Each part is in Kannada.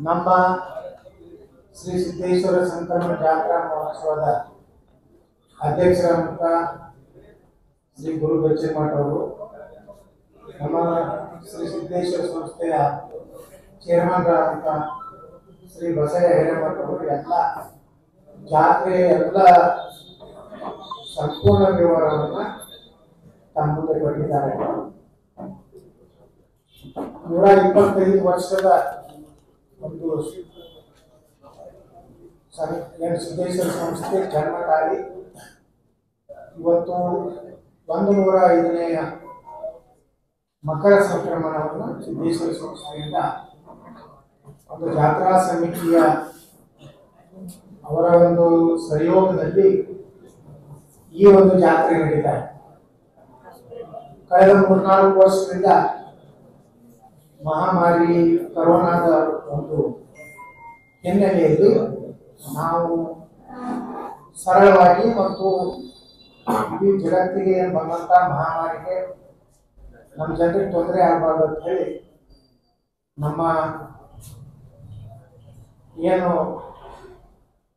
ನಮ್ಮ ಶ್ರೀ ಸಿದ್ದೇಶ್ವರ ಸಂಕ್ರಮಣ ಜಾತ್ರಾ ಮಹೋತ್ಸವದ ಅಧ್ಯಕ್ಷರಾದಂಥ ಶ್ರೀ ಗುರು ಬಚ್ಚಮಠ ಅವರು. ನಮ್ಮ ಶ್ರೀ ಸಿದ್ದೇಶ್ವರ ಸಂಸ್ಥೆಯ ಚೇರ್ಮನ್ಗಳಾದಂಥ ಶ್ರೀ ಬಸಯ್ಯ ಹಿರೇಮಠ ಅವರು ಎಲ್ಲ ಜಾತ್ರೆಯ ಎಲ್ಲ ಸಂಪೂರ್ಣ ವಿವರವನ್ನು ತಮ್ಮ ಮುಂದೆ ಕೊಟ್ಟಿದ್ದಾರೆ. ನೂರ ಇಪ್ಪತ್ತೈದು ವರ್ಷದ ಒಂದು ಸಿದ್ದೇಶ್ವರ ಸಂಸ್ಥೆ ಜನ್ಮ ಇವತ್ತು ಒಂದು ನೂರ ಐದನೆಯ ಮಕರ ಸಂಕ್ರಮಣವನ್ನು ಸಿದ್ದೇಶ್ವರ ಸಂಸ್ಥೆಯಿಂದ ಒಂದು ಜಾತ್ರಾ ಸಮಿತಿಯ ಅವರ ಒಂದು ಸಹಯೋಗದಲ್ಲಿ ಈ ಒಂದು ಜಾತ್ರೆ ನಡೀತಾ ಇದೆ. ಕಳೆದ ಮೂರ್ನಾಲ್ಕು ವರ್ಷದಿಂದ ಮಹಾಮಾರಿ, ಕರೋನಾದ ಒಂದು ಹಿನ್ನೆಲೆಯಲ್ಲಿ ನಾವು ಸರಳವಾಗಿ ಮತ್ತು ಇಡೀ ಜಗತ್ತಿಗೆ ಬಂದಂತಹ ಮಹಾಮಾರಿಗೆ ನಮ್ಮ ಜನರಿಗೆ ತೊಂದರೆ ಆಗಬಾರ್ದು ಅಂತ ಹೇಳಿ ನಮ್ಮ ಏನು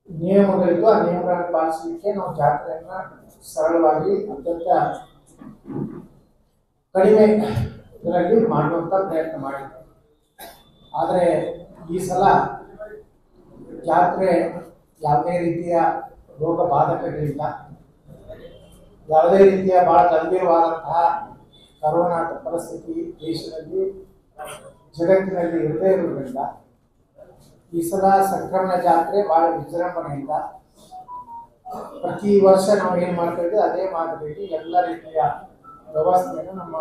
ನಿಯಮಗಳಿದ್ದು ಆ ನಿಯಮಗಳನ್ನು ಪಾಲಿಸಲಿಕ್ಕೆ ನಾವು ಜಾತ್ರೆಯನ್ನ ಸರಳವಾಗಿ ಅತ್ಯಂತ ಕಡಿಮೆ ಇದರಲ್ಲಿ ಮಾಡುವಂತ ಪ್ರಯತ್ನ ಮಾಡಿದ್ದೆ ಆದರೆ ಈ ಸಲ ಜಾತ್ರೆ ಯಾವುದೇ ರೀತಿಯ ರೋಗ ಬಾಧಕಗಳಿಲ್ಲ. ಯಾವುದೇ ರೀತಿಯ ಬಹಳ ಗಂಭೀರವಾದಂತಹ ಕರೋನಾ ಪರಿಸ್ಥಿತಿ ದೇಶದಲ್ಲಿ, ಜಗತ್ತಿನಲ್ಲಿ ಇರದೇ ಇರುವುದರಿಂದ ಈ ಸಲ ಸಂಕ್ರಮಣ ಜಾತ್ರೆ ಬಹಳ ವಿಜೃಂಭಣೆಯಿಂದ ಪ್ರತಿ ವರ್ಷ ನಾವು ಏನು ಮಾಡ್ತಾ ಅದೇ ಮಾದರಿಯಲ್ಲಿ ಎಲ್ಲ ರೀತಿಯ ವ್ಯವಸ್ಥೆಯನ್ನು ನಮ್ಮ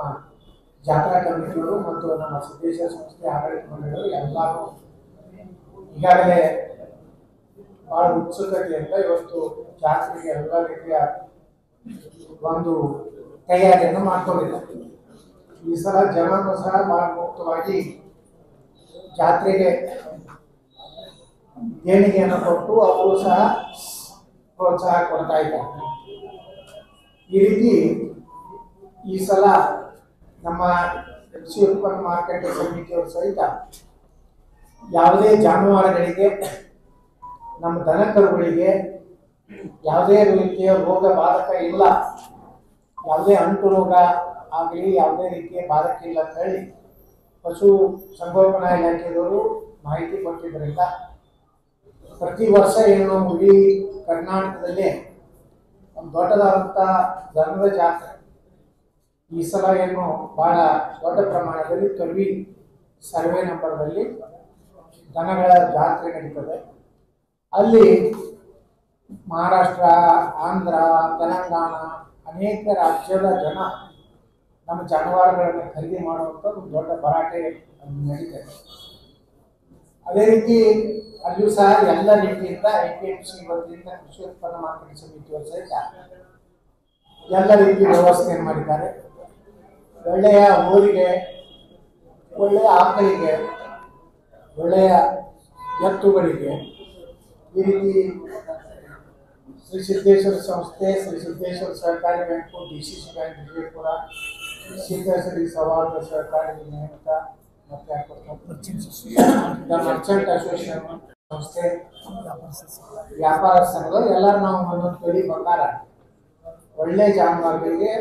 ಜಾತ್ರಾ ಕಮಿಟಿಗಳು ಮತ್ತು ನಮ್ಮ ಸಿದ್ದೇಶ್ವರ ಸಂಸ್ಥೆ ಆಡಳಿತ ಮಂಡಳಿಗಳು ಎಲ್ಲರೂ ಈಗಾಗಲೇ ಬಹಳ ಉತ್ಸುಕತೆಯಿಂದ ಇವತ್ತು ಜಾತ್ರೆಗೆ ಎಲ್ಲ ರೀತಿಯ ಒಂದು ತಯಾರಿಯನ್ನು ಮಾಡ್ಕೊಂಡಿದ್ದಾರೆ. ಈ ಸಲ ಜನರು ಸಹ ಬಹಳ ಮುಕ್ತವಾಗಿ ಜಾತ್ರೆಗೆ ದೇಣಿಗೆಯನ್ನು ಕೊಟ್ಟು ಅವರು ಸಹ ಪ್ರೋತ್ಸಾಹ ಕೊಡ್ತಾ ಇದ್ದಾರೆ. ಈ ರೀತಿ ಈ ಸಲ ನಮ್ಮ ಕೃಷಿ ಉತ್ಪನ್ನ ಮಾರುಕಟ್ಟೆ ಸಮಿತಿಯವರು ಸಹಿತ ಯಾವುದೇ ಜಾನುವಾರುಗಳಿಗೆ, ನಮ್ಮ ದನಕರುಗಳಿಗೆ ಯಾವುದೇ ರೀತಿಯ ರೋಗ ಬಾಧಕ ಇಲ್ಲ. ಯಾವುದೇ ಅಂಟು ರೋಗ ಆಗಲಿ, ಯಾವುದೇ ರೀತಿಯ ಬಾಧಕ ಇಲ್ಲ ಅಂತ ಹೇಳಿ ಪಶು ಸಂಗೋಪನಾ ಇಲಾಖೆಯವರು ಮಾಹಿತಿ ಕೊಟ್ಟಿದ್ದರಿಂದ ಪ್ರತಿ ವರ್ಷ ಏನು ಇಡೀ ಕರ್ನಾಟಕದಲ್ಲಿ ಒಂದು ದೊಡ್ಡದಾದಂಥ ಧರ್ಮದ ಜಾತ್ರೆ. ಈ ಸಲ ಏನು ಬಹಳ ದೊಡ್ಡ ಪ್ರಮಾಣದಲ್ಲಿ ತೊರವಿ ಸರ್ವೆ ನಂಬರ್ನಲ್ಲಿ ದನಗಳ ಜಾತ್ರೆ ನಡೀತದೆ. ಅಲ್ಲಿ ಮಹಾರಾಷ್ಟ್ರ, ಆಂಧ್ರ, ತೆಲಂಗಾಣ ಅನೇಕ ರಾಜ್ಯದ ಜನ ನಮ್ಮ ಜಾನುವಾರುಗಳನ್ನು ಖರೀದಿ ಮಾಡುವಂಥ ಒಂದು ದೊಡ್ಡ ಭರಾಟೆ ನಡೀತದೆ. ಅದೇ ರೀತಿ ಅಲ್ಲಿಯೂ ಸಹ ಎಲ್ಲ ರೀತಿಯಿಂದ ಎ ಪಿ ಎಂ ಸಿ ವತಿಯಿಂದ ಕೃಷಿ ಉತ್ಪನ್ನ ಮಾರುಕಟ್ಟೆ ಸಮಿತಿಯವರು ಸಹಿತ ಎಲ್ಲ ರೀತಿ ವ್ಯವಸ್ಥೆಯನ್ನು ಮಾಡಿದ್ದಾರೆ. ಒಳ್ಳೆಯ ಊರಿಗೆ, ಒಳ್ಳೆಯ ಆಕಳಿಗೆ, ಒಳ್ಳೆಯ ಎತ್ತುಗಳಿಗೆ ಈ ರೀತಿ ಶ್ರೀ ಸಿದ್ದೇಶ್ವರ ಸಂಸ್ಥೆ, ಶ್ರೀ ಸಿದ್ದೇಶ್ವರ ಸಹಕಾರಿ bank, D C C bank, Vijayapura, Siddeshwari ಸವಾರ್ಧ ಸಹಕಾರಿ ನೇಮಕ ಮತ್ತೆ ಮರ್ಚೆಂಟ್ ಅಸೋಸಿಯೇಷನ್ ಸಂಸ್ಥೆ, ವ್ಯಾಪಾರ ಸಂಘಗಳು ಎಲ್ಲರೂ ನಾವು ಒಂದೊಂದು ಕಡೆ ಬಂಗಾರ. ಒಳ್ಳೆ ಜಾನುವಾರುಗಳಿಗೆ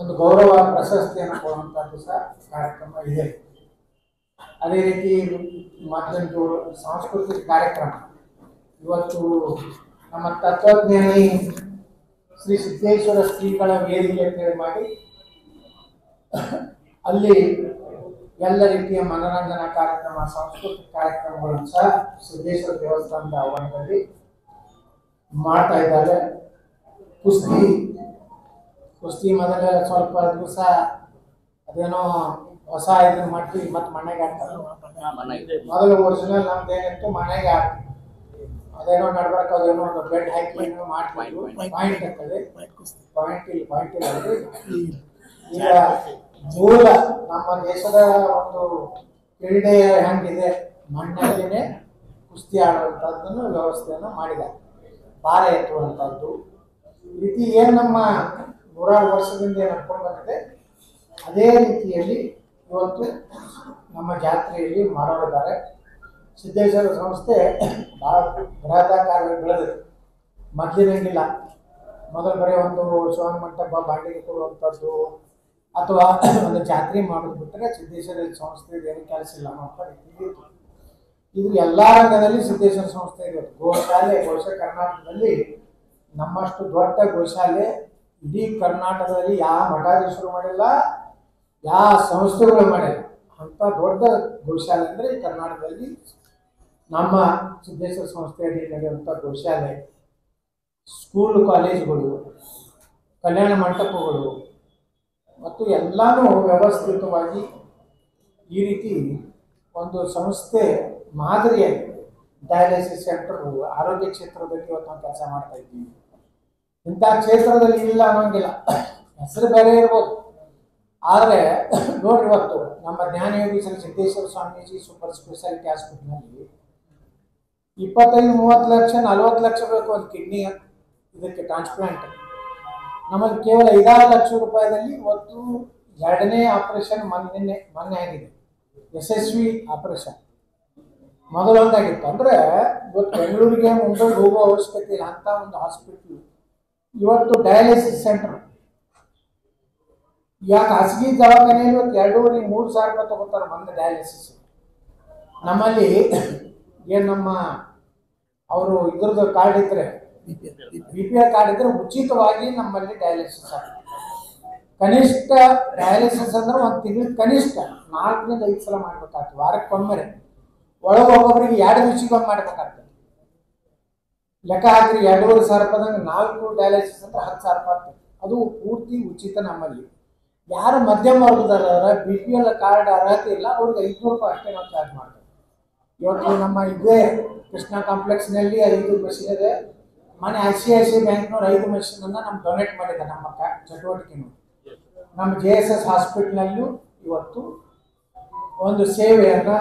ಒಂದು ಗೌರವ ಪ್ರಶಸ್ತಿಯನ್ನು ಕೊಡುವಂಥದ್ದು ಸಹ ಕಾರ್ಯಕ್ರಮ ಇದೆ. ಅದೇ ರೀತಿ ಮತ್ತೊಂದು ಸಾಂಸ್ಕೃತಿಕ ಕಾರ್ಯಕ್ರಮ. ಇವತ್ತು ನಮ್ಮ ತತ್ವಜ್ಞಾನಿ ಶ್ರೀ ಸಿದ್ದೇಶ್ವರ ಶ್ರೀಗಳ ವೇದಿಕೆ ಅಂತೇಳಿ ಮಾಡಿ, ಅಲ್ಲಿ ಎಲ್ಲ ರೀತಿಯ ಮನರಂಜನಾ ಕಾರ್ಯಕ್ರಮ, ಸಾಂಸ್ಕೃತಿಕ ಕಾರ್ಯಕ್ರಮಗಳನ್ನು ಸಹ ಸಿದ್ದೇಶ್ವರ ದೇವಸ್ಥಾನದ ಆವರಣದಲ್ಲಿ ಮಾಡ್ತಾ ಇದ್ದಾರೆ. ಕುಸ್ತಿ ಕುಸ್ತಿ ಮೊದಲ ಸ್ವಲ್ಪ ದಿವಸ ಅದೇನೋ ಹೊಸ ಇದ್ರ ಮಟ್ಟಿ ಮತ್ತೆ ಮನೆಗೆ ಹಾಕ್ತಾರೆ. ಮೊದಲು ಒರಿಜಿನಲ್ ನಮ್ದು ಏನಿತ್ತು ಮನೆಗೆ ಹಾಕಿ ಅದೇನೋ ನಡ್ಬೇಕು ಅದೇನೋ ಒಂದು ಬೆಡ್ ಹಾಕಿ ಏನೋ ಮಾಡ್ತಿದ್ರು ಪಾಯಿಂಟ್ ಪಾಯಿಂಟ್ ಇಲ್ಲಿ ಪಾಯಿಂಟ್ ಇಲ್ಲ. ಈಗ ಮೂಲ ನಮ್ಮ ದೇಶದ ಒಂದು ಕ್ರೀಡೆ ಹೆಂಗಿದೆ ಮಣ್ಣಲ್ಲಿನೇ ಕುಸ್ತಿ ಆಡುವಂಥದ್ದನ್ನು ವ್ಯವಸ್ಥೆಯನ್ನು ಮಾಡಿದ್ದಾರೆ. ಭಾರ ಎತ್ತುವಂಥದ್ದು ಈ ರೀತಿ ಏನು ನಮ್ಮ ನೂರಾರು ವರ್ಷದಿಂದ ಏನು ನಡ್ಕೊಂಡು ಬಂದಿದೆ ಅದೇ ರೀತಿಯಲ್ಲಿ ಇವತ್ತು ನಮ್ಮ ಜಾತ್ರೆಯಲ್ಲಿ ಮಾಡೋರಿದ್ದಾರೆ. ಸಿದ್ದೇಶ್ವರ ಸಂಸ್ಥೆ ಭಾಳ ಬೃಹದಾಕಾರವಾಗಿ ಬೆಳೆದಿದೆ. ಮೊದಲಿನಂಗಿಲ್ಲ ಮೊದಲು ಬರೀ ಒಂದು ಶಿವನ ಮಂಟಪ, ಬಾಡಿಗೆ ಕೊಡುವಂಥದ್ದು, ಅಥವಾ ಒಂದು ಜಾತ್ರೆ ಮಾಡೋದು ಬಿಟ್ಟರೆ ಸಿದ್ದೇಶ್ವರ ಸಂಸ್ಥೆ ಏನು ಕೆಲಸ ಇಲ್ಲ. ಇದು ಎಲ್ಲ ರಂಗದಲ್ಲಿ ಸಿದ್ದೇಶ್ವರ ಸಂಸ್ಥೆ ಇರೋದು. ಗೋಶಾಲೆ ಗೋಶ ಕರ್ನಾಟಕದಲ್ಲಿ ನಮ್ಮಷ್ಟು ದೊಡ್ಡ ಗೋಶಾಲೆ ಇಡೀ ಕರ್ನಾಟಕದಲ್ಲಿ ಯಾವ ಮಠಾಧೀಶರು ಮಾಡಿಲ್ಲ, ಯಾವ ಸಂಸ್ಥೆಗಳು ಮಾಡಿಲ್ಲ. ಅಂತ ದೊಡ್ಡ ಗೋಶಾಲೆ ಅಂದರೆ ಕರ್ನಾಟಕದಲ್ಲಿ ನಮ್ಮ ಸಿದ್ದೇಶ್ವರ ಸಂಸ್ಥೆಯಲ್ಲಿ ನಡೆಯುವಂಥ ಗೋಶಾಲೆ ಸ್ಕೂಲ್ ಕಾಲೇಜುಗಳು ಕಲ್ಯಾಣ ಮಂಟಪಗಳು, ಮತ್ತು ಎಲ್ಲನೂ ವ್ಯವಸ್ಥಿತವಾಗಿ ಈ ರೀತಿ ಒಂದು ಸಂಸ್ಥೆ ಮಾದರಿಯಾಗಿ ಡಯಾಲಿಸಿಸ್ ಸೆಂಟರ್ ಆರೋಗ್ಯ ಕ್ಷೇತ್ರದಲ್ಲಿ ಇವತ್ತು ನಾವು ಕೆಲಸ ಮಾಡ್ತಾ ಇದ್ದೀವಿ. ಇಂಥ ಕ್ಷೇತ್ರದಲ್ಲಿ ಇಲ್ಲ ಅನ್ನೋಂಗಿಲ್ಲ. ಹೆಸರು ಬೇರೆ ಇರ್ಬೋದು. ಆದರೆ, ನೋಡ್ರಿ ಇವತ್ತು ನಮ್ಮ ಜ್ಞಾನಯೋಗಿ ಶ್ರೀ ಸಿದ್ದೇಶ್ವರ ಸ್ವಾಮೀಜಿ ಸೂಪರ್ ಸ್ಪೆಷಾಲಿಟಿ ಹಾಸ್ಪಿಟ್ಲ್ನಲ್ಲಿ ಇಪ್ಪತ್ತೈದು, ಮೂವತ್ತು ಲಕ್ಷ, ನಲ್ವತ್ತು ಲಕ್ಷ ಬೇಕು ಒಂದು ಕಿಡ್ನಿ ಇದಕ್ಕೆ ಟ್ರಾನ್ಸ್ಪ್ಲಾಂಟ್ ನಮಗೆ ಕೇವಲ ಐದಾರು ಲಕ್ಷ ರೂಪಾಯಿದಲ್ಲಿ ಇವತ್ತು ಎರಡನೇ ಆಪರೇಷನ್ ಮೊನ್ನೆ ಮೊನ್ನೆ ಆಗಿದೆ. ಯಶಸ್ವಿ ಆಪರೇಷನ್ ಮೊದಲೊಂದಾಗಿತ್ತು ಅಂದರೆ ಇವತ್ತು ಬೆಂಗಳೂರಿಗೆ ಮುಂಬೈಗೆ ಹೋಗೋ ಅವಶ್ಯಕತೆ ಇಲ್ಲ. ಅಂತ ಒಂದು ಹಾಸ್ಪಿಟ್ಲ್ ಇವತ್ತು ಡಯಾಲಿಸಿಸ್ ಸೆಂಟರ್. ಯಾ ಖಾಸಗಿ ದವಾಖಾನೆಯಲ್ಲಿ ಇವತ್ತು ಎರಡೂವರೆ, ಮೂರು ಸಾವಿರ ರೂಪಾಯಿ ತಗೋತಾರೆ ಒಂದು ಡಯಾಲಿಸಿಸ್. ನಮ್ಮಲ್ಲಿ ಏನು ನಮ್ಮ ಅವರು ಇದ್ರದ್ದು ಕಾರ್ಡ್ ಇದ್ರೆ, ಬಿ ಪಿ ಆರ್ ಕಾರ್ಡ್ ಇದ್ರೆ ಉಚಿತವಾಗಿ ನಮ್ಮಲ್ಲಿ ಡಯಾಲಿಸಿಸ್ ಆಗ್ತದೆ. ಕನಿಷ್ಠ ಡಯಾಲಿಸಿಸ್ ಅಂದ್ರೆ ಒಂದು ತಿಂಗಳು ಕನಿಷ್ಠ ನಾಲ್ಕರಿಂದ ಐದು ಸಲ ಮಾಡ್ಬೇಕಾಗ್ತದೆ. ವಾರಕ್ಕೊಮ್ಮೆ. ಒಳಗೆ ಒಬ್ಬೊಬ್ಬರಿಗೆ ಎರಡು ದಿವಸಕ್ಕೊಮ್ಮೆ ಮಾಡ್ಬೇಕಾಗ್ತದೆ. ಲೆಕ್ಕ ಹಾಕಿದ್ರೆ ಎರಡೂವರೆ ಸಾವಿರ ರೂಪಾಯಿದಂಗೆ ನಾಲ್ಕು ಡಯಾಲಿಸಿಸ್ ಅಂದ್ರೆ ಹತ್ತು ಸಾವಿರ ರೂಪಾಯಿ ಅದು ಪೂರ್ತಿ ಉಚಿತ ನಮ್ಮಲ್ಲಿ. ಯಾರು ಮಧ್ಯಮ ವರ್ಗದವರ ಬಿ ಪಿ ಎಲ್ ಕಾರ್ಡ್ ಅರ್ಹತೆ ಇಲ್ಲ, ಅವ್ರಿಗೆ ಐದುನೂರು ರೂಪಾಯಿ ಅಷ್ಟೇ ನಾವು ಚಾರ್ಜ್ ಮಾಡ್ತೇವೆ. ಇವತ್ತು ನಮ್ಮ ಇದೇ ಕೃಷ್ಣ ಕಾಂಪ್ಲೆಕ್ಸ್ನಲ್ಲಿ ಐದು ಮಷಿನ್ ಇದೆ. ಮನೆ ಐ ಸಿ ಐ ಸಿ ಬ್ಯಾಂಕ್ನವ್ರು ಐದು ಮಷೀನನ್ನು ನಮ್ಗೆ ಡೊನೇಟ್ ಮಾಡಿದ್ದಾರೆ ನಮ್ಮ ಚಟುವಟಿಕೆನೂ ನಮ್ಮ ಜೆ ಎಸ್ ಎಸ್ ಹಾಸ್ಪಿಟ್ಲಲ್ಲೂ ಇವತ್ತು ಒಂದು ಸೇವೆಯನ್ನು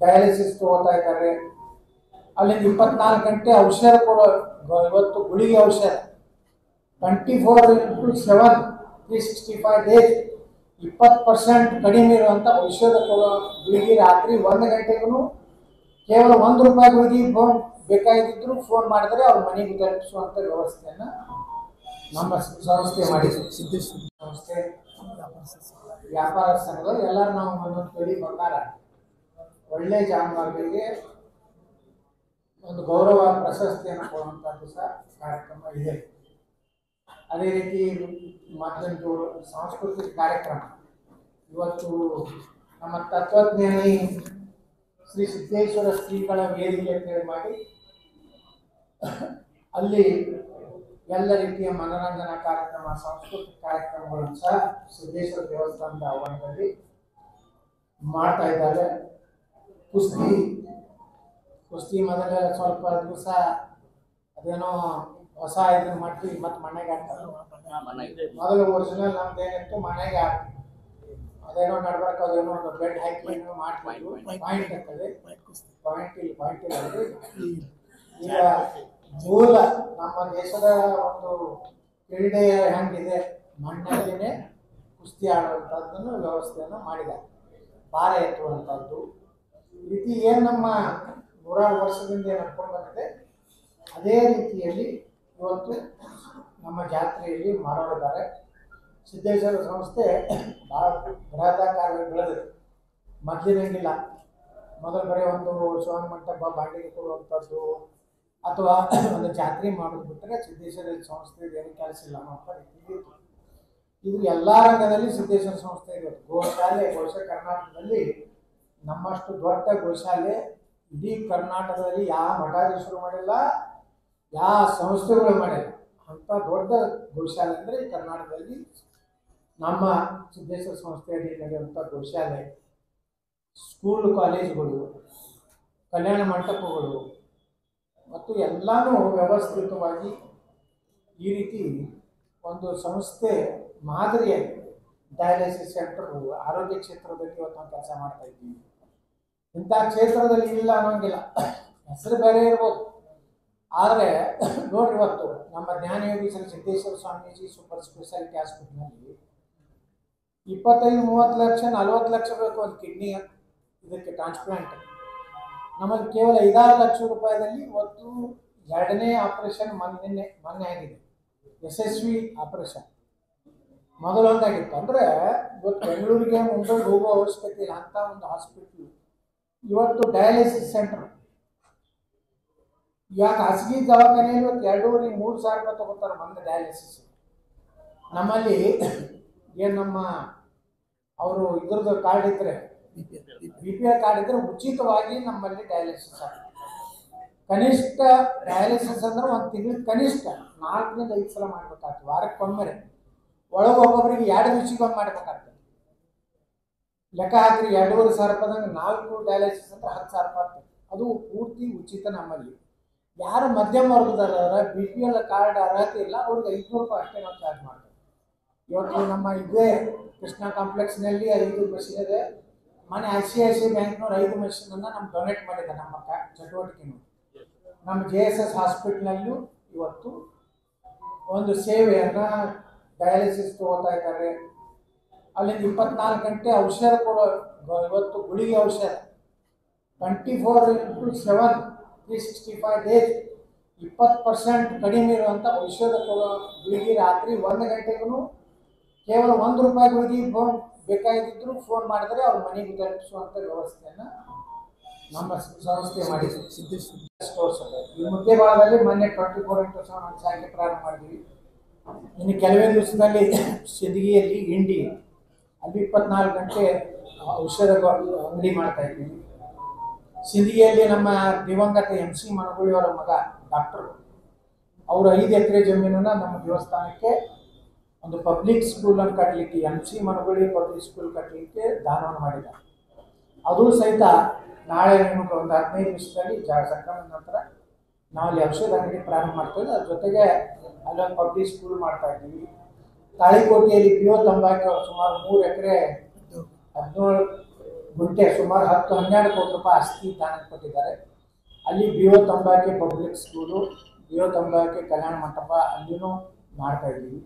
ಡಯಾಲಿಸಿಸ್ ತಗೋತಾ ಇದ್ದಾರೆ. ಅಲ್ಲಿಂದ ಇಪ್ಪತ್ನಾಲ್ಕು ಗಂಟೆ ಔಷಧ ಕೊಡೋ ಇವತ್ತು ಗುಳಿಗೆ ಔಷಧ. Twenty four into seven three sixty five days ಇಪ್ಪತ್ತು ಪರ್ಸೆಂಟ್ ಕಡಿಮೆ ಇರುವಂಥ ಔಷಧ ಕೊಡೋ ಗುಳಿಗೆ ರಾತ್ರಿ ಒಂದು ಗಂಟೆಗೂ ಕೇವಲ ಒಂದು ರೂಪಾಯಿ ಗುಳಿಗೆ ಫೋನ್ ಬೇಕಾಗಿದ್ದರೂ ಫೋನ್ ಮಾಡಿದರೆ ಅವ್ರ ಮನೆಗೆ ತಲುಪಿಸುವಂಥ ವ್ಯವಸ್ಥೆಯನ್ನು ನಮ್ಮ ಸಂಸ್ಥೆ ಮಾಡಿದೆ. ಸಂಸ್ಥೆ, ವ್ಯಾಪಾರ ಸಂಘದವ್ರು ಎಲ್ಲರೂ ನಾವು ಒಂದೊಂದು ಕಡೆ ಬಂಗಾರ. ಒಳ್ಳೆ ಜಾನುವಾರುಗಳಿಗೆ ಒಂದು ಗೌರವ ಪ್ರಶಸ್ತಿಯನ್ನು ಕೊಡುವಂಥದ್ದು ಸಹ ಕಾರ್ಯಕ್ರಮ ಇದೆ. ಅದೇ ರೀತಿ ಮತ್ತೊಂದು ಸಾಂಸ್ಕೃತಿಕ ಕಾರ್ಯಕ್ರಮ. ಇವತ್ತು ನಮ್ಮ ತತ್ವಜ್ಞಾನಿ ಶ್ರೀ ಸಿದ್ದೇಶ್ವರ ಶ್ರೀಗಳ ವೇದಿಕೆ ಅಂತೇಳಿ ಮಾಡಿ, ಅಲ್ಲಿ ಎಲ್ಲ ರೀತಿಯ ಮನೋರಂಜನಾ ಕಾರ್ಯಕ್ರಮ, ಸಾಂಸ್ಕೃತಿಕ ಕಾರ್ಯಕ್ರಮಗಳನ್ನು ಸಹ ಸಿದ್ದೇಶ್ವರ ದೇವಸ್ಥಾನದ ಆವರಣದಲ್ಲಿ ಮಾಡ್ತಾ ಇದ್ದಾರೆ. ಕುಸ್ತಿ ಕುಸ್ತಿ ಮೊದಲ ಸ್ವಲ್ಪ ದಿವಸ ಅದೇನೋ ಹೊಸ ಇದನ್ನ ಮಟ್ಟಿ ಮತ್ತೆ ಮನೆಗೆ ಹಾಕ್ತಾರೆ. ಮೊದಲು ಒರಿಜಿನಲ್ ನಮ್ದು ಏನಿತ್ತು ಮನೆಗೆ ಹಾಕ್ತೀವಿ ಅದೇನೋ ನಡ್ಬೇಕು ಅದೇನೋ ಒಂದು ಬೆಡ್ ಹಾಕಿ ಏನೋ ಪಾಯಿಂಟ್ ಪಾಯಿಂಟ್ ಇಲ್ಲಿ ಪಾಯಿಂಟ್ ಇಲ್ಲ. ಈಗ ಮೂಲ ನಮ್ಮ ದೇಶದ ಒಂದು ಕ್ರೀಡೆ ಹೆಂಗಿದೆ ಮಣ್ಣಲ್ಲಿನೇ ಕುಸ್ತಿ ಆಡುವಂಥದ್ದನ್ನು ವ್ಯವಸ್ಥೆಯನ್ನು ಮಾಡಿದ್ದಾರೆ. ಭಾರ ಎತ್ತುವಂಥದ್ದು ರೀತಿ ಏನು ನಮ್ಮ ನೂರಾರು ವರ್ಷದಿಂದ ನಡ್ಕೊಂಡು ಬಂದಿದೆ ಅದೇ ರೀತಿಯಲ್ಲಿ ಇವತ್ತು ನಮ್ಮ ಜಾತ್ರೆಯಲ್ಲಿ ಮಾಡೋರಿದ್ದಾರೆ ಸಿದ್ದೇಶ್ವರ ಸಂಸ್ಥೆ ಭಾಳ ಬೃಹದಾಕಾರವಾಗಿ ಬೆಳೆದಿದೆ ಮೊದಲಿನಂಗಿಲ್ಲ ಮೊದಲು ಬರೀ ಒಂದು ಶಿವನ ಮಂಟಪ, ಬಾಡಿಗೆ ಕೊಡುವಂಥದ್ದು, ಅಥವಾ ಒಂದು ಜಾತ್ರೆ ಮಾಡೋದು ಬಿಟ್ಟರೆ ಸಿದ್ದೇಶ್ವರ ಸಂಸ್ಥೆ ಏನು ಕೆಲಸ ಇಲ್ಲ. ಇದು ಎಲ್ಲ ರಂಗದಲ್ಲಿ ಸಿದ್ದೇಶ್ವರ ಸಂಸ್ಥೆ ಇರೋದು. ಗೋಶಾಲೆ, ಬಹುಶಃ ಕರ್ನಾಟಕದಲ್ಲಿ ನಮ್ಮಷ್ಟು ದೊಡ್ಡ ಗೋಶಾಲೆ ಇಡೀ ಕರ್ನಾಟಕದಲ್ಲಿ ಯಾವ ಮಠಾಧೀಶರು ಮಾಡಿಲ್ಲ ಯಾವ ಸಂಸ್ಥೆಗಳು ಮಾಡಿಲ್ಲ. ಅಂತ ದೊಡ್ಡ ಗೋಶಾಲೆ ಅಂದರೆ ಕರ್ನಾಟಕದಲ್ಲಿ ನಮ್ಮ ಸಿದ್ದೇಶ್ವರ ಸಂಸ್ಥೆಯಲ್ಲಿ ನಡೆಯುವಂಥ ಗೋಶಾಲೆ ಸ್ಕೂಲ್ ಕಾಲೇಜುಗಳು ಕಲ್ಯಾಣ ಮಂಟಪಗಳು, ಮತ್ತು ಎಲ್ಲನೂ ವ್ಯವಸ್ಥಿತವಾಗಿ ಈ ರೀತಿ ಒಂದು ಸಂಸ್ಥೆ ಮಾದರಿಯಾಗಿ ಡಯಾಲಿಸಿಸ್ ಸೆಂಟರ್ ಆರೋಗ್ಯ ಕ್ಷೇತ್ರದಲ್ಲಿ ಇವತ್ತು ನಾವು ಕೆಲಸ ಮಾಡ್ತಾ ಇದ್ದೀವಿ. ಇಂಥ ಕ್ಷೇತ್ರದಲ್ಲಿ ಇಲ್ಲ ಅನ್ನೋಂಗಿಲ್ಲ. ಹೆಸರು ಬೇರೆ ಇರ್ಬೋದು. ಆದರೆ ನೋಡಿ ಇವತ್ತು ನಮ್ಮ ಜ್ಞಾನಯೋಗಿ ಶ್ರೀ ಸಿದ್ದೇಶ್ವರ ಸ್ವಾಮೀಜಿ ಸೂಪರ್ ಸ್ಪೆಷಾಲಿಟಿ ಹಾಸ್ಪಿಟ್ಲ್ನಲ್ಲಿ ಇಪ್ಪತ್ತೈದು, ಮೂವತ್ತು ಲಕ್ಷ, ನಲ್ವತ್ತು ಲಕ್ಷ ಬೇಕು ಒಂದು ಕಿಡ್ನಿ ಇದಕ್ಕೆ ಟ್ರಾನ್ಸ್ಪ್ಲಾಂಟ್. ನಮಗೆ ಕೇವಲ ಐದಾರು ಲಕ್ಷ ರೂಪಾಯಿದಲ್ಲಿ ಇವತ್ತು ಎರಡನೇ ಆಪರೇಷನ್ ಮೊನ್ನೆ ಮೊನ್ನೆ ಆಗಿದೆ. ಯಶಸ್ವಿ ಆಪರೇಷನ್. ಮೊದಲೊಂದಾಗಿತ್ತು ಅಂದರೆ ಇವತ್ತು ಬೆಂಗಳೂರಿಗೆ ಮುಂಬೈಗೆ ಹೋಗೋ ಅವಶ್ಯಕತೆ ಇಲ್ಲ ಅಂತ ಒಂದು ಹಾಸ್ಪಿಟ್ಲ್. ಇವತ್ತು ಡಯಾಲಿಸಿಸ್ ಸೆಂಟರ್. ಯಾ ಖಾಸಗಿ ದವಾಖಾನೆಯಲ್ಲಿ ಇವತ್ತು ಎರಡೂವರೆ, ಮೂರು ಸಾವಿರ ರೂಪಾಯಿ ತಗೋತಾರೆ ಬಂದ ಡಯಾಲಿಸಿಸ್. ನಮ್ಮಲ್ಲಿ ಏನು ನಮ್ಮ ಅವರು ಇದ್ರದ್ದು ಕಾರ್ಡ್ ಇದ್ರೆ ಬಿ ಪಿ ಎಲ್ ಕಾರ್ಡ್ ಇದ್ರೆ ಉಚಿತವಾಗಿ ನಮ್ಮಲ್ಲಿ ಡಯಾಲಿಸಿಸ್ ಆಗ್ತದೆ. ಕನಿಷ್ಠ ಡಯಾಲಿಸಿಸ್ ಅಂದ್ರೆ ಒಂದು ತಿಂಗಳಿಗೆ ಕನಿಷ್ಠ ನಾಲ್ಕರಿಂದ ಐದು ಸಲ ಮಾಡ್ಬೇಕಾಗ್ತದೆ. ವಾರಕ್ಕೊಮ್ಮೆ. ಒಳಗೆ ಒಬ್ಬೊಬ್ಬರಿಗೆ ಎರಡು ದಿವಸಕ್ಕೊಮ್ಮೆ ಮಾಡ್ಬೇಕಾಗ್ತದೆ. ಲೆಕ್ಕ ಹಾಕಿದ್ರೆ ಎರಡೂವರೆ ಸಾವಿರ ರೂಪಾಯಿದಂಗೆ ನಾಲ್ಕು ಡಯಾಲಿಸಿಸ್ ಅಂದ್ರೆ ಹತ್ತು ಸಾವಿರ ರೂಪಾಯಿ ಆಗ್ತದೆ. ಅದು ಪೂರ್ತಿ ಉಚಿತ ನಮ್ಮಲ್ಲಿ. ಯಾರು ಮಧ್ಯಮ ವರ್ಗದವರ ಬಿ ಪಿ ಎಲ್ ಕಾರ್ಡ್ ಅರ್ಹತೆ ಇಲ್ಲ, ಅವ್ರಿಗೆ ಐದುನೂರು ರೂಪಾಯಿ ಅಷ್ಟೇ ನಾವು ಚಾರ್ಜ್ ಮಾಡ್ತೇವೆ. ಇವತ್ತು ನಮ್ಮ ಇದೇ ಕೃಷ್ಣ ಕಾಂಪ್ಲೆಕ್ಸ್ನಲ್ಲಿ ಐದು ಮಷಿನ್ ಇದೆ. ಮನೆ ಐ ಸಿ ಐ ಸಿ ಬ್ಯಾಂಕ್ನವ್ರು ಐದು ಮಷೀನನ್ನು ನಮ್ಗೆ ಡೊನೇಟ್ ಮಾಡಿದೆ ನಮ್ಮ ಚಟುವಟಿಕೆನೂ ನಮ್ಮ ಜೆ ಎಸ್ ಎಸ್ ಹಾಸ್ಪಿಟ್ಲಲ್ಲೂ ಇವತ್ತು ಒಂದು ಸೇವೆಯನ್ನು ಡಯಾಲಿಸಿಸ್ ತಗೋತಾ ಇದ್ದಾರೆ. ಅಲ್ಲಿಂದ ಇಪ್ಪತ್ನಾಲ್ಕು ಗಂಟೆ ಔಷಧ ಕೊಡೋ ಇವತ್ತು ಗುಳಿಗೆ ಔಷಧ. Twenty four into seven three sixty five days ಇಪ್ಪತ್ತು ಪರ್ಸೆಂಟ್ ಕಡಿಮೆ ಇರುವಂಥ ಔಷಧ ಕೊಡೋ ಗುಳಿಗೆ ರಾತ್ರಿ ಒಂದು ಗಂಟೆಗೂ ಕೇವಲ ಒಂದು ರೂಪಾಯಿ ಗುಳಿಗೆ ಫೋನ್ ಬೇಕಾಗಿದ್ದರೂ ಫೋನ್ ಮಾಡಿದರೆ ಅವ್ರ ಮನೆಗೆ ತಲುಪಿಸುವಂಥ ವ್ಯವಸ್ಥೆಯನ್ನು ನಮ್ಮ ಸಂಸ್ಥೆ ಮಾಡಿದೆ. ಸ್ಟೋರ್ಸ್ ಈ ಮುದ್ದೇಬಾಳದಲ್ಲಿ ಮೊನ್ನೆ ಟ್ವೆಂಟಿ ಫೋರ್ ಇಂಟು ಸೆವೆನ್ ಶಾಖೆ ಪ್ರಾರಂಭ ಮಾಡಿದ್ವಿ. ಇನ್ನು ಕೆಲವೇ ದಿವಸದಲ್ಲಿ ಸಿಂದಗಿಯಲ್ಲಿ ಇಂಡಿ ಅಲ್ಲಿ ಇಪ್ಪತ್ನಾಲ್ಕು ಗಂಟೆ ಔಷಧ ಅಂಗಡಿ ಮಾಡ್ತಾ ಇದ್ದೀನಿ. ಸಿಂಧಿಯಲ್ಲಿ ನಮ್ಮ ದಿವಂಗತ ಎಂ ಸಿ ಮನಗುಳಿಯವರ ಮಗ ಡಾಕ್ಟರ್. ಅವರು ಐದು ಎಕರೆ ಜಮೀನನ್ನು ನಮ್ಮ ದೇವಸ್ಥಾನಕ್ಕೆ ಒಂದು ಪಬ್ಲಿಕ್ ಸ್ಕೂಲನ್ನು ಕಟ್ಟಲಿಕ್ಕೆ, M C Managuli public school ಕಟ್ಟಲಿಕ್ಕೆ ದಾನವನ್ನು ಮಾಡಿದ ಅದು ಸಹಿತ ನಾಳೆ ನಿಮಗೆ ಒಂದು ಹದಿನೈದು ನಿಮಿಷದಲ್ಲಿ ಜಾ ಸಂಕ್ರಮಣ ನಂತರ ನಾವು ಅಲ್ಲಿ ಔಷಧ ಅಂಗಡಿ ಪ್ರಾರಂಭ ಮಾಡ್ತೀವಿ. ಅದ್ರ ಜೊತೆಗೆ ಅಲ್ಲೊಂದು ಪಬ್ಲಿಕ್ ಸ್ಕೂಲ್ ಮಾಡ್ತಾ ಇದ್ದೀವಿ. ತಾಳಿಕೋಟೆಯಲ್ಲಿ ಬಿಯೋ ತಂಬಾಕು ಸುಮಾರು ಮೂರು ಎಕರೆ, ಹದಿನೇಳು ಗುಂಟೆ, ಸುಮಾರು ಹತ್ತು, ಹನ್ನೆರಡು ಕೋಟಿ ರೂಪಾಯಿ ಆಸ್ತಿ ದಾನ ಕೊಟ್ಟಿದ್ದಾರೆ. ಅಲ್ಲಿ ಬಿಯೋ ತಂಬಾಕೆ ಪಬ್ಲಿಕ್ ಸ್ಕೂಲು ಬಿಯೋ ತಂಬಾಕೆ ಕಲ್ಯಾಣ ಮಂಟಪ ಅಲ್ಲಿನೂ ಮಾಡ್ತಾ ಇದ್ದೀವಿ.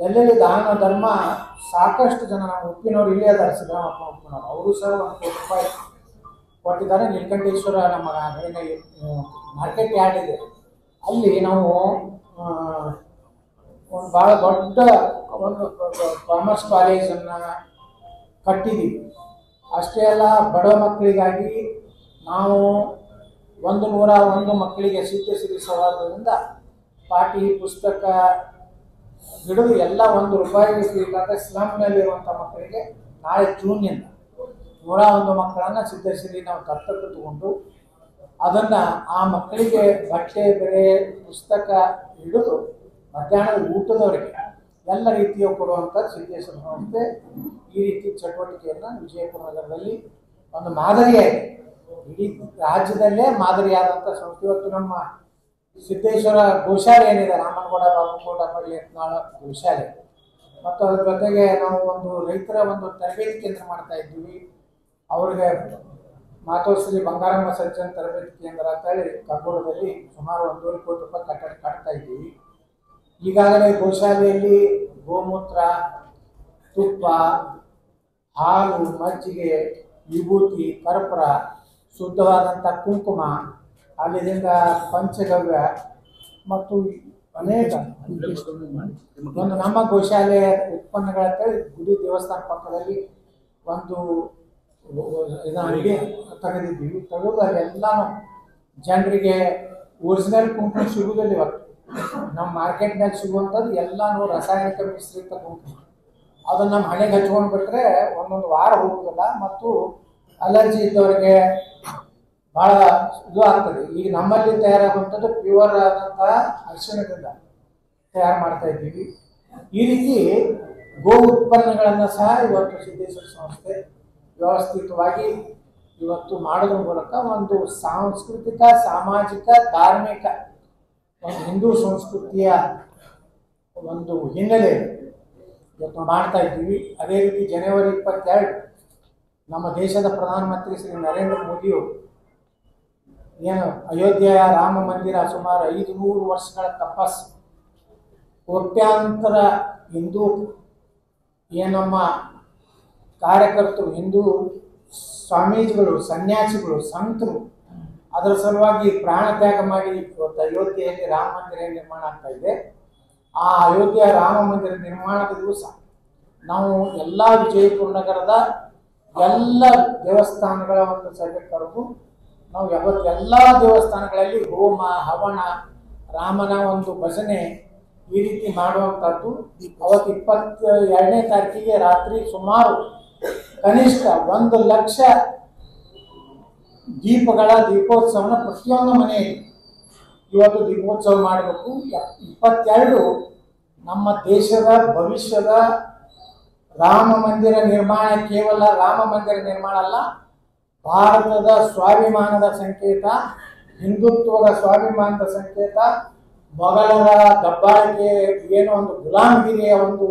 ಎಲ್ಲೆಲ್ಲಿ ದಾನ, ಧರ್ಮ, ಸಾಕಷ್ಟು ಜನ ನಮ್ಮ ಉಪ್ಪಿನವ್ರು ಇಲ್ಲೇ ಅದಾರೆ ಸಿದ್ದರಾಮಪ್ಪ ಉಪ್ಪಿನವ್ರು. ಅವರು ಸಹ ಒಂದು ಕೋಟಿ ರೂಪಾಯಿ ಕೊಟ್ಟಿದ್ದಾರೆ. ನೀಲಕಂಠೇಶ್ವರ ನಮ್ಮ ಮಾರ್ಕೆಟ್ ಯಾರ್ಡ್ ಇದೆ. ಅಲ್ಲಿ ನಾವು ಒಂದು ಬಹಳ ದೊಡ್ಡ ಒಂದು ಕಾಮರ್ಸ್ ಕಾಲೇಜನ್ನು ಕಟ್ಟಿದ್ದೀವಿ. ಅಷ್ಟೇ ಅಲ್ಲ, ಬಡ ಮಕ್ಕಳಿಗಾಗಿ ನಾವು ಒಂದು ನೂರ ಒಂದು ಮಕ್ಕಳಿಗೆ ಸಿದ್ಧಸಿರಿ ಸೌಹಾರ್ದದಿಂದ ಪಾಟಿ ಪುಸ್ತಕ ಹಿಡಿದು ಎಲ್ಲ ಒಂದು ರೂಪಾಯಿ ಸಿಗಲಾದ ಸ್ಲಮ್ನಲ್ಲಿರುವಂಥ ಮಕ್ಕಳಿಗೆ ನಾಳೆ ಜೂನ್ನಿಂದ ನೂರ ಒಂದು ಮಕ್ಕಳನ್ನು ಸಿದ್ಧಸಿರಿ ನಾವು ದತ್ತಕ್ಕೆ ತಗೊಂಡು ಅದನ್ನು ಆ ಮಕ್ಕಳಿಗೆ ಬಟ್ಟೆ ಬೆಲೆ ಪುಸ್ತಕ ಹಿಡಿದು ಮಧ್ಯಾಹ್ನದ ಊಟದವರೆಗೆ ಎಲ್ಲ ರೀತಿಯ ಕೊಡುವಂಥ ಸಿದ್ದೇಶ್ವರ ಸಂಸ್ಥೆ ಈ ರೀತಿ ಚಟುವಟಿಕೆಯನ್ನು ವಿಜಯಪುರ ನಗರದಲ್ಲಿ ಒಂದು ಮಾದರಿಯಾಗಿದೆ. ಇಡೀ ರಾಜ್ಯದಲ್ಲೇ ಮಾದರಿಯಾದಂಥ ಸಂಸ್ಥೆ. ಇವತ್ತು ನಮ್ಮ ಸಿದ್ದೇಶ್ವರ ಗೋಶಾಲೆ ಏನಿದೆ, ರಾಮನಗೌಡ ಬಾಬುಗೌಡ ಮಳ್ಳಿ ಯತ್ನಾಳ ಗೋಶಾಲೆ. ಮತ್ತು ಅದ್ರ ಜೊತೆಗೆ ನಾವು ಒಂದು ರೈತರ ಒಂದು ತರಬೇತಿ ಕೇಂದ್ರ ಮಾಡ್ತಾ ಇದ್ದೀವಿ. ಅವ್ರಿಗೆ ಮಾತೋಶ್ರೀ ಬಂಗಾರಮ್ಮ ಸಜ್ಜನ್ ತರಬೇತಿ ಕೇಂದ್ರ ಅಂತ ಹೇಳಿ ಕಗ್ಗೋಳದಲ್ಲಿ ಸುಮಾರು ಒಂದೂವರೆ ಕೋಟಿ ರೂಪಾಯಿ ಕಟ್ಟಡ ಕಟ್ತಾ ಇದ್ದೀವಿ. ಈಗಾಗಲೇ ಗೋಶಾಲೆಯಲ್ಲಿ ಗೋಮೂತ್ರ, ತುಪ್ಪ, ಹಾಲು, ಮಜ್ಜಿಗೆ, ವಿಭೂತಿ, ಕರ್ಪೂರ ಶುದ್ಧವಾದಂಥ ಕುಂಕುಮ ಅಲ್ಲಿಂದ ಪಂಚಗವ್ಯ ಮತ್ತು ಅನೇಕ ಒಂದು ನಮ್ಮ ಗೋಶಾಲೆ ಉತ್ಪನ್ನಗಳ ಅಂತೇಳಿ ಗುಡಿ ದೇವಸ್ಥಾನ ಪಕ್ಕದಲ್ಲಿ ಒಂದು ತೆಗೆದಿದ್ದೀವಿ. ತೆಗೆದು ಅಲ್ಲೆಲ್ಲಾನು ಜನರಿಗೆ ಒರಿಜಿನಲ್ ಕುಂಕುಮ ಸಿಗುವುದಿಲ್ಲ ಇವತ್ತು. ನಮ್ಮ ಮಾರ್ಕೆಟ್ನಾಗ ಸಿಗುವಂಥದ್ದು ಎಲ್ಲಾನು ರಾಸಾಯನಿಕ ಮಿಶ್ರಿತ ಗುಂಪು ಅದನ್ನು ನಮ್ಮ ಹಣೆಗೆ ಹಚ್ಕೊಂಡು ಬಿಟ್ರೆ ಒಂದೊಂದು ವಾರ ಹೋಗೋದಿಲ್ಲ ಮತ್ತು ಅಲರ್ಜಿ ಇದ್ದವರಿಗೆ ಭಾಳ ಇದು ಆಗ್ತದೆ. ಈಗ ನಮ್ಮಲ್ಲಿ ತಯಾರಾಗುವಂಥದ್ದು ಪ್ಯೂರ್ ಆದಂತಹ ಅರಿಶಿಣದಿಂದ ತಯಾರು ಮಾಡ್ತಾ ಇದ್ದೀವಿ. ಈ ರೀತಿ ಗೋ ಉತ್ಪನ್ನಗಳನ್ನು ಸಹ ಇವತ್ತು ಸಿದ್ದೇಶ್ವರ ಸಂಸ್ಥೆ ವ್ಯವಸ್ಥಿತವಾಗಿ ಇವತ್ತು ಮಾಡೋದ್ರ ಮೂಲಕ ಒಂದು ಸಾಂಸ್ಕೃತಿಕ, ಸಾಮಾಜಿಕ, ಧಾರ್ಮಿಕ ಹಿಂದೂ ಸಂಸ್ಕೃತಿಯ ಒಂದು ಹಿನ್ನೆಲೆ ಇವತ್ತು ಮಾಡ್ತಾ ಇದ್ದೀವಿ. ಅದೇ ರೀತಿ ಜನವರಿ ಇಪ್ಪತ್ತೆರಡು ನಮ್ಮ ದೇಶದ ಪ್ರಧಾನಮಂತ್ರಿ ಶ್ರೀ ನರೇಂದ್ರ ಮೋದಿಯು ಏನು ಅಯೋಧ್ಯೆಯ ರಾಮ ಮಂದಿರ ಸುಮಾರು ಐದು ನೂರು ವರ್ಷಗಳ ತಪಸ್ಸು, ಕೋಟ್ಯಾಂತರ ಹಿಂದೂ ಏನಮ್ಮ ಕಾರ್ಯಕರ್ತರು, ಹಿಂದೂ ಸ್ವಾಮೀಜಿಗಳು, ಸನ್ಯಾಸಿಗಳು, ಸಂತರು ಅದರ ಸಲುವಾಗಿ ಪ್ರಾಣ ತ್ಯಾಗ ಮಾಡಿ ಅಯೋಧ್ಯೆಯಲ್ಲಿ ರಾಮ ಮಂದಿರ ನಿರ್ಮಾಣ ಆಗ್ತಾ ಇದೆ. ಆ ಅಯೋಧ್ಯೆಯ ರಾಮ ಮಂದಿರ ನಿರ್ಮಾಣದ ದಿವಸ ನಾವು ಎಲ್ಲ ವಿಜಯಪುರ ನಗರದ ಎಲ್ಲ ದೇವಸ್ಥಾನಗಳ ಒಂದು ಸಭೆ ಕರೆದು ನಾವು ಯಾವತ್ತು ಎಲ್ಲ ದೇವಸ್ಥಾನಗಳಲ್ಲಿ ಹೋಮ, ಹವನ, ರಾಮನ ಒಂದು ಭಜನೆ ಈ ರೀತಿ ಮಾಡುವಂಥದ್ದು ಅವತ್ತು ಇಪ್ಪತ್ತ ಎರಡನೇ ತಾರೀಕಿಗೆ ರಾತ್ರಿ ಸುಮಾರು ಕನಿಷ್ಠ ಒಂದು ಲಕ್ಷ ದೀಪಗಳ ದೀಪೋತ್ಸವನ ಪ್ರತಿಯೊಂದು ಮನೆಯಲ್ಲಿ. ಇವತ್ತು ದೀಪೋತ್ಸವ ಮಾಡಬೇಕು. ಇಪ್ಪತ್ತೆರಡು ನಮ್ಮ ದೇಶದ ಭವಿಷ್ಯದ ರಾಮ ಮಂದಿರ ನಿರ್ಮಾಣ, ಕೇವಲ ರಾಮ ಮಂದಿರ ನಿರ್ಮಾಣ ಅಲ್ಲ, ಭಾರತದ ಸ್ವಾಭಿಮಾನದ ಸಂಕೇತ, ಹಿಂದುತ್ವದ ಸ್ವಾಭಿಮಾನದ ಸಂಕೇತ, ಮೊಘಲರ ದಬ್ಬಾಳಿಕೆ ಏನು ಒಂದು ಗುಲಾಮಗಿರಿಯ ಒಂದು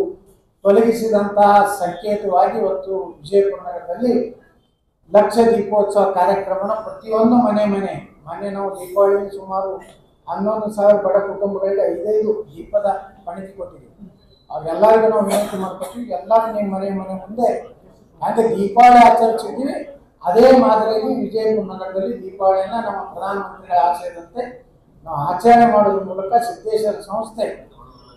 ತೊಲಗಿಸಿದಂತಹ ಸಂಕೇತವಾಗಿ ಇವತ್ತು ವಿಜಯಪುರ ನಗರದಲ್ಲಿ ಲಕ್ಷ ದೀಪೋತ್ಸವ ಕಾರ್ಯಕ್ರಮನ ಪ್ರತಿಯೊಂದು ಮನೆ ಮನೆ ಮನೆ ನಾವು ದೀಪಾವಳಿ ಸುಮಾರು ಹನ್ನೊಂದು ಸಾವಿರ ಬಡ ಕುಟುಂಬಗಳಿಗೆ ಐದೈದು ದೀಪದ ಪಣಿತಿ ಕೊಟ್ಟಿದ್ದೀವಿ. ಅವೆಲ್ಲರಿಗೂ ನಾವು ವಿನಂತಿ ಮಾಡ್ಕೊತೀವಿ ಎಲ್ಲ ನಿಮ್ಮ ಮನೆ ಮನೆ ಮುಂದೆ ಅಂದರೆ ದೀಪಾವಳಿ ಆಚರಿಸಿದ್ದೀವಿ. ಅದೇ ಮಾದರಿಯಲ್ಲಿ ವಿಜಯಪುರ ನಗರದಲ್ಲಿ ದೀಪಾವಳಿಯನ್ನ ನಮ್ಮ ಪ್ರಧಾನಮಂತ್ರಿಗಳ ಆಶಯದಂತೆ ನಾವು ಆಚರಣೆ ಮಾಡೋದ್ರ ಮೂಲಕ ಸಿದ್ದೇಶ್ವರ ಸಂಸ್ಥೆ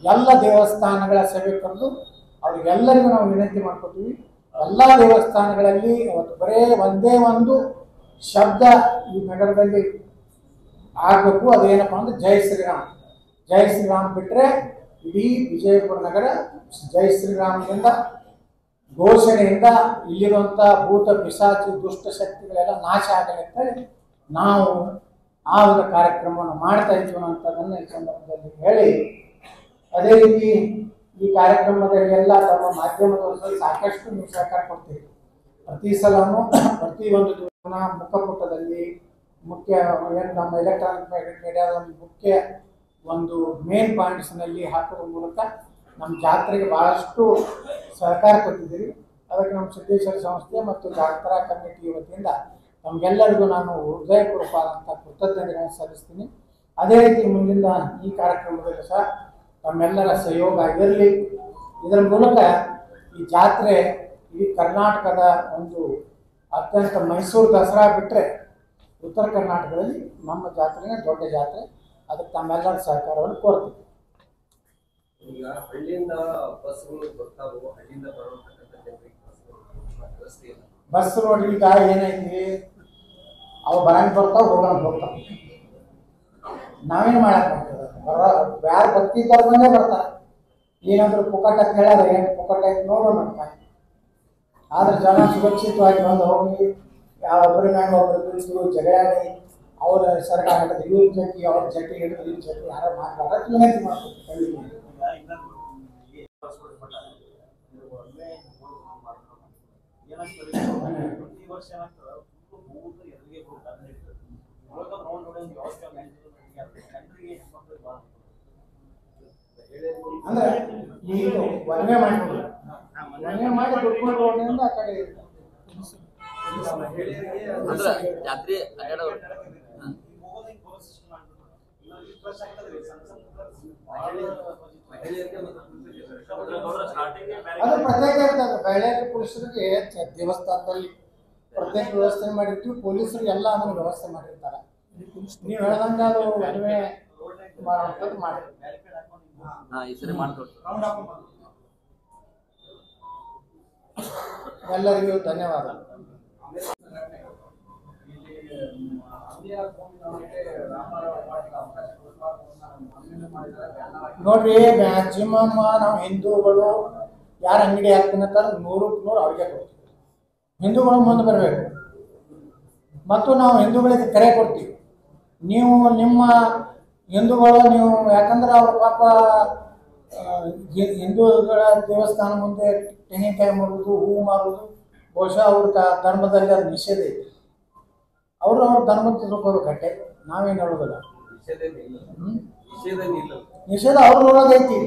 ಎಲ್ಲ ದೇವಸ್ಥಾನಗಳ ಸಭೆ ಕರೆದು ಅವ್ರಿಗೆಲ್ಲರಿಗೂ ನಾವು ವಿನಂತಿ ಮಾಡ್ಕೊತೀವಿ. ಎಲ್ಲ ದೇವಸ್ಥಾನಗಳಲ್ಲಿ ಅವತ್ತು ಬರೇ ಒಂದೇ ಒಂದು ಶಬ್ದ ಈ ನಗರದಲ್ಲಿ ಆಗಬೇಕು. ಅದೇನಪ್ಪ ಅಂದ್ರೆ ಜೈ ಶ್ರೀರಾಮ್. ಜೈ ಶ್ರೀರಾಮ್ ಬಿಟ್ಟರೆ ಇಡೀ ವಿಜಯಪುರ ನಗರ ಜೈ ಶ್ರೀರಾಮದಿಂದ ಘೋಷಣೆಯಿಂದ ಇಲ್ಲಿರುವಂಥ ಭೂತ ಪಿಶಾಚಿ ದುಷ್ಟ ಶಕ್ತಿಗಳೆಲ್ಲ ನಾಶ ಆಗಲಿ ಅಂತೇಳಿ ನಾವು ಆ ಒಂದು ಕಾರ್ಯಕ್ರಮವನ್ನು ಮಾಡ್ತಾ ಇದ್ದೀವಿ ಅನ್ನೋಂಥದ್ದನ್ನು ಈ ಸಂದರ್ಭದಲ್ಲಿ ಹೇಳಿ. ಅದೇ ರೀತಿ ಈ ಕಾರ್ಯಕ್ರಮದಲ್ಲಿ ಎಲ್ಲ ತಮ್ಮ ಮಾಧ್ಯಮದವರು ಸಾಕಷ್ಟು ನೀವು ಸಹಕಾರ ಕೊಡ್ತೀರಿ. ಪ್ರತಿ ಸಲನೂ ಪ್ರತಿ ಒಂದು ದಿನ ಮುಖಪುಟದಲ್ಲಿ ಮುಖ್ಯ ಏನು ನಮ್ಮ ಎಲೆಕ್ಟ್ರಾನಿಕ್ ಮೀಡಿಯಾದ ಮುಖ್ಯ ಒಂದು ಮೇನ್ ಪಾಯಿಂಟ್ಸ್ನಲ್ಲಿ ಹಾಕೋದ್ರ ಮೂಲಕ ನಮ್ಮ ಜಾತ್ರೆಗೆ ಭಾಳಷ್ಟು ಸಹಕಾರ ಕೊಟ್ಟಿದ್ದೀರಿ. ಅದಕ್ಕೆ ನಮ್ಮ ಸಿದ್ದೇಶ್ವರ ಸಂಸ್ಥೆ ಮತ್ತು ಜಾತ್ರಾ ಕಮಿಟಿ ವತಿಯಿಂದ ನಮಗೆಲ್ಲರಿಗೂ ನಾನು ಹೃದಯಪೂರ್ವಕವಾದಂಥ ಕೃತಜ್ಞತೆಗಳನ್ನು ಸಲ್ಲಿಸ್ತೀನಿ. ಅದೇ ರೀತಿ ಮುಂದಿನ ಈ ಕಾರ್ಯಕ್ರಮದಲ್ಲಿ ಸಹ ತಮ್ಮೆಲ್ಲರ ಸಹಯೋಗ ಇರಲಿ. ಇದರ ಮೂಲಕ ಈ ಜಾತ್ರೆ ಈ ಕರ್ನಾಟಕದ ಒಂದು ಅತ್ಯಂತ ಮೈಸೂರು ದಸರಾ ಬಿಟ್ಟರೆ ಉತ್ತರ ಕರ್ನಾಟಕದಲ್ಲಿ ನಮ್ಮ ಜಾತ್ರೆನೇ ದೊಡ್ಡ ಜಾತ್ರೆ. ಅದಕ್ಕೆ ತಮ್ಮೆಲ್ಲರ ಸಹಕಾರವನ್ನು ಕೋರ್ತೀವಿ. ಈಗ ಹಳ್ಳಿಯಿಂದ ಬಸ್ಗಳು ಬರ್ತಾವೋ ಹಳ್ಳಿಯಿಂದ ಜನರಿಗೆ ವ್ಯವಸ್ಥೆ ಇಲ್ಲ. ಬಸ್ ನೋಡಿ ಈಗ ಏನೈತಿ ಅವು ಬರಂಗ್ ಬರ್ತಾವ ಹೋಗಂಗ್ ಹೋಗ್ತಾವ ನಾವೇನು ಮಾಡಕ್ ಬರ ಯಾರು ಬರ್ತಿದ್ದವ್ರ ಬಂದೇ ಬರ್ತಾರೆ. ಏನಾದ್ರು ಪುಕ್ಕಟ ಅಂತ ಏನ್ ಏನು ಪುಕ್ಕಟ ಐತೆ ನೋಡೋಣ ಆದ್ರೆ ಜನ ಸುರಕ್ಷಿತವಾಗಿ ಬಂದು ಹೋಗಿ, ಯಾವ ಒಬ್ಬರ ಒಬ್ಬರು ಬಿಡಿಸಿದ್ರು ಜಗಳಾಡಿ, ಅವ್ರ ಸರ್ಕಾರ ಹಿಡಿದು ಇವ್ರ ಜಟ್ಟಿ ಅವ್ರ ಜಟ್ಟಿ ಹಿಡಿದು ಇವ್ರ ಜೊತೆ ಯಾರೋ ಮಾತಾಡ ವಿನಂತಿ. ಪ್ರತಿ ವರ್ಷ ಏನಾಗ್ತದ? ಅಂದ್ರೆ ವರ್ಣೆ ಮಾಡ್ಬೋದು ಮಾಡಿ ದುಡ್ಕೊಂಡು ಹೋಗೋದ್ರಿಂದ ಆ ಕಡೆ ಅಂದ್ರ ಜಾತ್ರೆ ಅದು ಪ್ರತ್ಯೇಕ ಇರ್ತದೆ ಮಹಿಳೆಯರಿಗೆ ಪುರುಷರಿಗೆ ದೇವಸ್ಥಾನದಲ್ಲಿ ಪ್ರತ್ಯೇಕ ವ್ಯವಸ್ಥೆ ಮಾಡಿರ್ತೀವಿ. ಪೊಲೀಸರು ಎಲ್ಲ ಅದನ್ನು ವ್ಯವಸ್ಥೆ ಮಾಡಿರ್ತಾರೆ. ನೀವು ಹೇಳ್ದಂಗೆ ಅದು ಮದುವೆ ಮಾಡುವಂಥದ್ದು ಮಾಡಿ ಹಾ ಈ ಸರಿ ಎಲ್ಲರಿಗೂ ಧನ್ಯವಾದ. ನೋಡ್ರಿ ಮ್ಯಾಕ್ಸಿಮಮ್ ನಾವು ಹಿಂದೂಗಳು ಯಾರು ಅಂಗಡಿ ಹಾಕ್ತಿನಂತಾರ ನೂರಕ್ಕೆ ನೂರು ಅವ್ರಿಗೆ ಕೊಡ್ತೀವಿ. ಹಿಂದೂಗಳು ಮುಂದೆ ಬರಬೇಕು. ಮತ್ತು ನಾವು ಹಿಂದೂಗಳಿಗೆ ಕರೆ ಕೊಡ್ತೀವಿ. ನೀವು ನಿಮ್ಮ ಹಿಂದೂಗಳು ನೀವು ಯಾಕಂದ್ರೆ ಅವ್ರ ಪಾಪ ಹಿಂದೂಗಳ ದೇವಸ್ಥಾನ ಮುಂದೆ ತೆಂಗಿನಕಾಯಿ ಮಾರುವುದು ಹೂವು ಮಾರುವುದು ಬಹುಶಃ ಅವ್ರ ಧರ್ಮದಲ್ಲಿ ಅದು ನಿಷೇಧ ಇದೆ. ಅವರು ಅವ್ರ ಧರ್ಮದ ತಿಳ್ಕೊಬೇಕಟ್ಟೆ ನಾವೇನು ಹೇಳೋದಿಲ್ಲ. ನಿಷೇಧ ಅವ್ರ ನೋಡೋದೈತಿ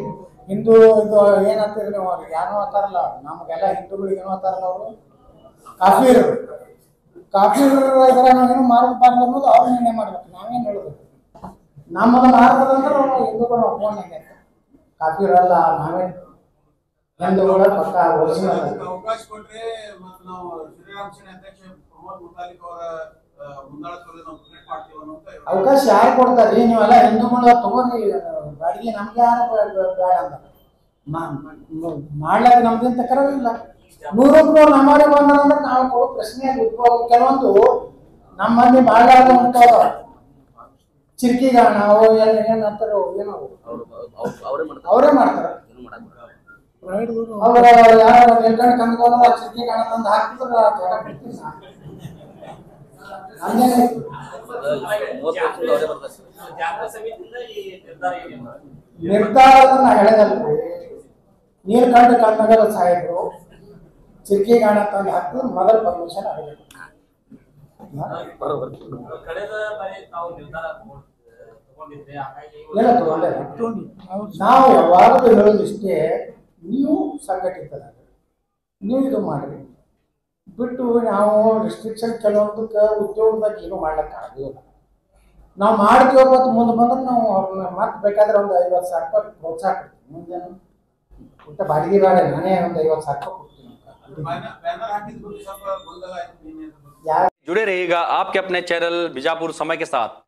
ಹಿಂದೂ ಇದು ಏನಂತೀರಿ ನೀವು ಅವ್ರಿಗೆ ಯಾರೋ ಅಂತಾರಲ್ಲ ನಮಗೆಲ್ಲ ಹಿಂದೂಗಳಿಗೆ ಏನೋ ಅಂತಾರಲ್ಲ ಅವರು? ಕಾಫೀರ್. ಕಾಫೀರ್ ಏನು ಮಾರ್ಗ ಅನ್ನೋದು ಅವ್ರು ನಿರ್ಣಯ ಮಾಡ್ಬೇಕು. ನಾವೇನು ಹೇಳೋದು ನಮ್ಮದು ಮಾರ್ಗದಂದ್ರೆ ನಾವು ಫೋನ್ ಒಪ್ಕೊಂಡಂಗೆ ಕಾಫಿ ಅಲ್ಲ ನಾವೇನು ಹಿಂದೂಗಳ ಪಕ್ಕ ಒರಿಜಿನಲ್ ಅವಕಾಶ ಕೊಟ್ರೆ ಮತ್ತ್ ನಾವು ಶ್ರೀರಾಮ್ ಸೇನೆ ಅಧ್ಯಕ್ಷ ಪ್ರಮೋದ್ ಮುತಾಲಿಕ್ ಅವರ ಅವಕಾಶ ಯಾರು ಕೊಡ್ತಾರೆ? ನೀವೆಲ್ಲ ಹಿಂದೂಗಳ ತಗೋರಿ ಬಾಡಿಗೆ ನಮ್ಗೆ ಯಾರು ಬೇಡ ಅಂತ. ಮಾಡ್ಲಾಕ ನಮ್ದೇನು ತಕರಾರಿಲ್ಲ ನೂರಕ್ಕೆ ನೂರು ನಮ್ಮವರೇ ಬಂದ್ರ ನಾವು ಕೊಡೋ ಪ್ರಶ್ನೆ ಕೆಲವೊಂದು ನಮ್ಮ ಮಂದಿ ಮಾಡ್ಲಾರ್ದ ಹೊಂಟಾವ ಚಿರ್ಕಿಗಾಣ ಅವು ಏನ್ ಏನ್ ಏನೋ. ಅವು. ಅವ್ರು ಮಾಡ್ತಾರೆ. ಅವರೇ ಯಾರು ಎಂಟನೇ ಕಂದ್ಕೊಂಡು ಆ ಚಿರ್ಕಿ ಗಾಣ ತಂದು ಹಾಕಿದ್ರೆ ಬಿಡ್ತೀನಿ ನಿರ್ಧಾರ ಏನಿಲ್ಲ ನಿರ್ಧಾರ ಕಂಡು ಹೇಳದಲ್ರಿ. ಕನ್ನಗರ ಸಾಹೇಬರು ಚಿರ್ಕಿ ಗಾಣ ತಂದು ಹಾಕಿದ್ರೆ ಮೊದಲ ಪರ್ಮಿಷನ್ ಆಗಬೇಕು. ತಗೊಂಡೆ ನಾವು ಯಾವಾಗಲೂ ಹೇಳೋದಿಷ್ಟೇ ನೀವು ಸಂಘಟಿತರಾಗ ನೀವು ಇದು ಮಾಡ್ರಿ ಬಿಟ್ಟು ನಾವು ರಿಸ್ಟ್ರಿಕ್ಷನ್ ಕೆಲವೊಂದಕ್ಕೆ ಉದ್ಯೋಗದಾಗ ಏನು ಮಾಡ್ಲಿಕ್ಕೆ ಆಗಲಿಲ್ಲ ನಾವು ಮಾಡ್ತೀವಿ ಮತ್ತು ಮುಂದೆ ಬಂದ್ರೆ ನಾವು ಅವ್ರನ್ನ ಮತ್ತೆ ಬೇಕಾದ್ರೆ ಒಂದು ಐವತ್ತು ಸಾವಿರ ರೂಪಾಯಿ ಪ್ರೋತ್ಸಾಹ ಕೊಡ್ತೀವಿ. ಮುಂದೇನು? ಊಟ ಬಾಡಿಗೆ ಬೇಡ ನಾನೇ ಒಂದು ಐವತ್ತು ಸಾವಿರ ರೂಪಾಯಿ जुड़े रहेगा आपके अपने चैनल बीजापुर समय के साथ।